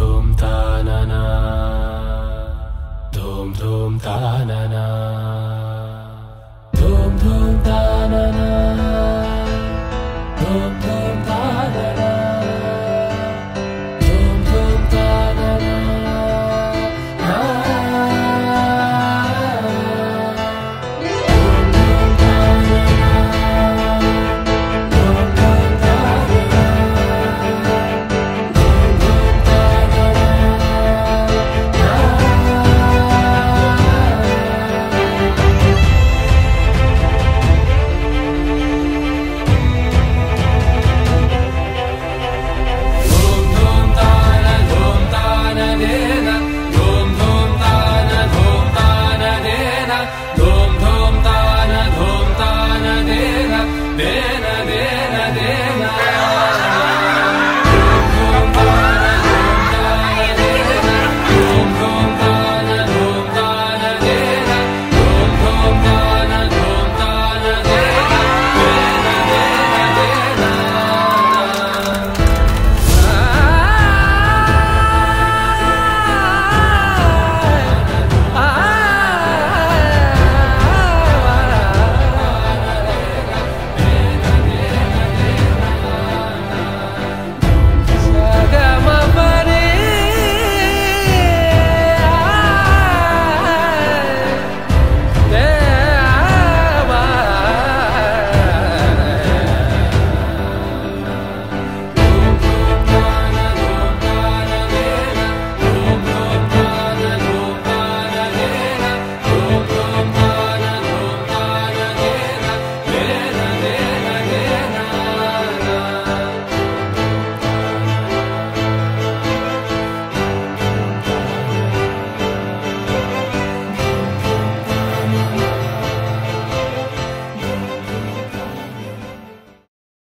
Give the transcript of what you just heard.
Dhoom ta na na. Dum dum ta na na.